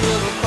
little